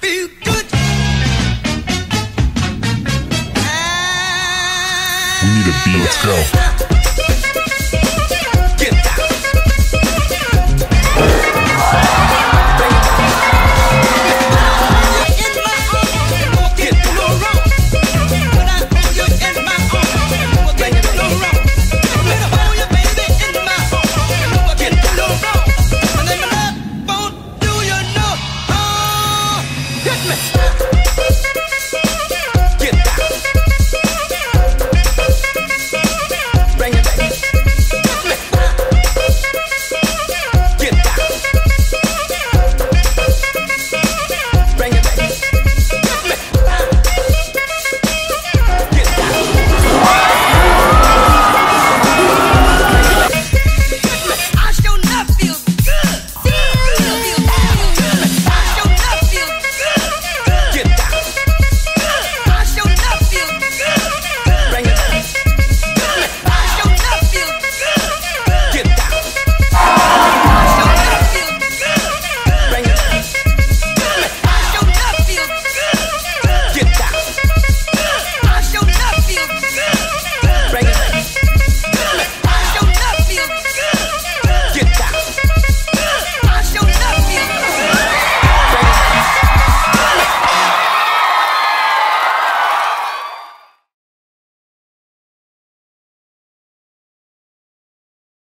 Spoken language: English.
feel good. We need a beat. Let's go. Get down.